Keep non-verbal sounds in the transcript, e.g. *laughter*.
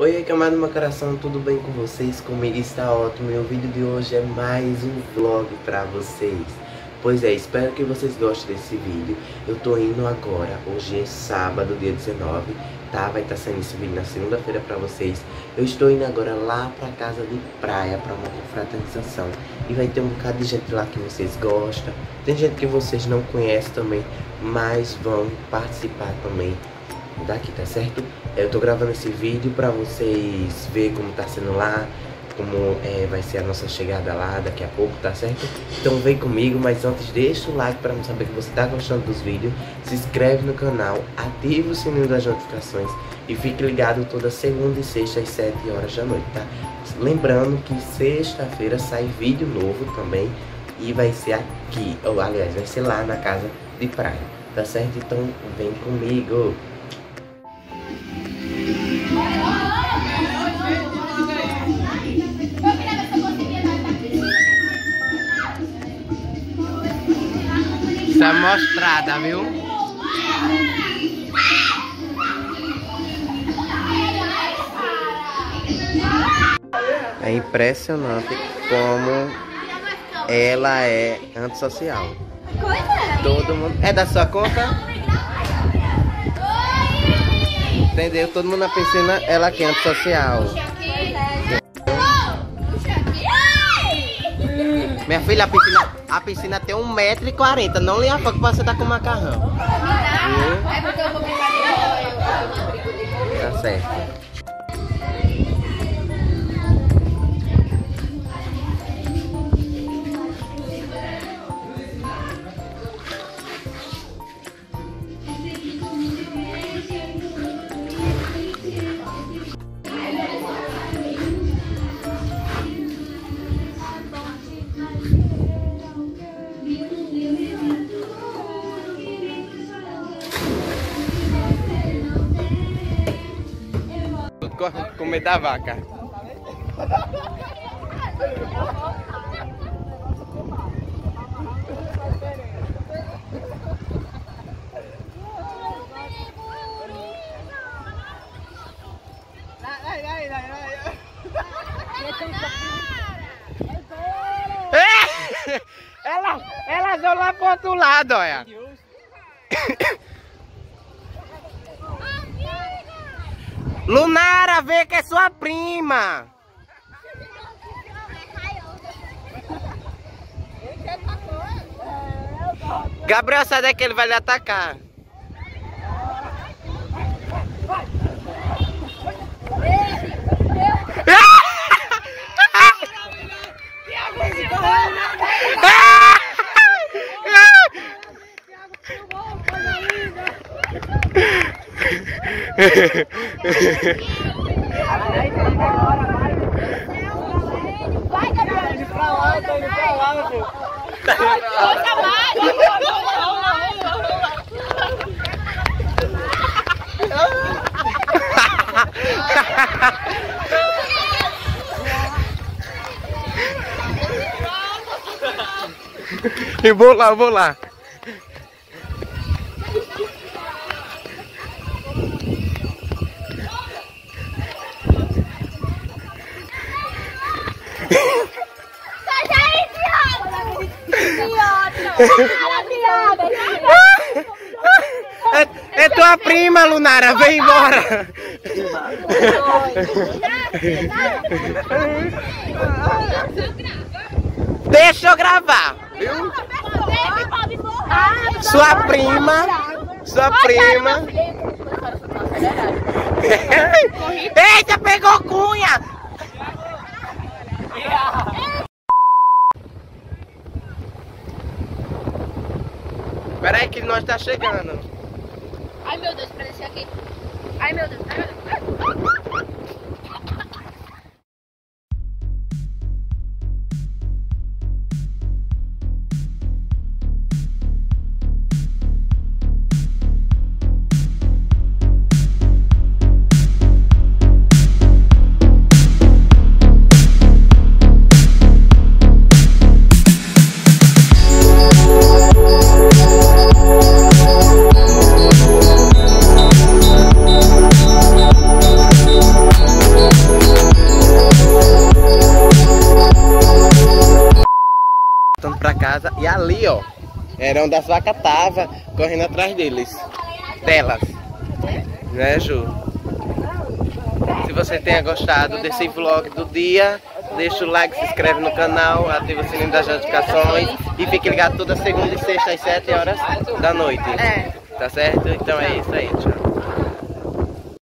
Oi, camada do meu coração, tudo bem com vocês? Comigo está ótimo e o vídeo de hoje é mais um vlog pra vocês. Pois é, espero que vocês gostem desse vídeo. Eu tô indo agora, hoje é sábado, dia 19, tá? Vai estar tá saindo esse vídeo na segunda-feira pra vocês. Eu estou indo agora lá pra casa de praia, pra uma confraternização. E vai ter um bocado de gente lá que vocês gostam. Tem gente que vocês não conhecem também, mas vão participar também daqui, tá certo? Eu tô gravando esse vídeo pra vocês verem como tá sendo lá, como é, vai ser a nossa chegada lá daqui a pouco, tá certo? Então vem comigo, mas antes deixa o like para me saber que você tá gostando dos vídeos, se inscreve no canal, ativa o sininho das notificações e fique ligado toda segunda e sexta às 7 horas da noite, tá? Lembrando que sexta-feira sai vídeo novo também e vai ser aqui, ou aliás, vai ser lá na casa de praia, tá certo? Então vem comigo! Mostrada, viu? É impressionante como ela é antissocial. Todo mundo. É da sua conta? Entendeu? Todo mundo na piscina, ela que é antissocial. Minha filha, a piscina, a piscina tem 1,40m. Não lhe afoga pra você tá com macarrão. É porque eu vou Tá certo. Com medo da vaca. *laughs* Ela, ela deu lá pro outro lado, olha. *laughs* Lunara, vem que é sua prima. Gabriel, sai daqui, ele vai lhe atacar. *laughs* *laughs* *laughs* Vai, Gabriel! Indo pra lá, tô indo pra lá, pô! Força mais! Eu vou lá, eu vou lá. É, é tua prima, Lunara, vem embora. Deixa eu gravar? Sua prima, sua prima. *laughs* Eita, pegou cunha! Espera aí que nós tá chegando. Ai meu Deus, parecia aqui. Ai meu Deus, ai meu Deus. Era onde as vacas tava correndo atrás deles. Delas. Né, Ju? Se você tenha gostado desse vlog do dia, deixa o like, se inscreve no canal, ativa o sininho das notificações e fique ligado toda segunda e sexta às 7 horas da noite. É. Tá certo? Então é isso aí, tchau.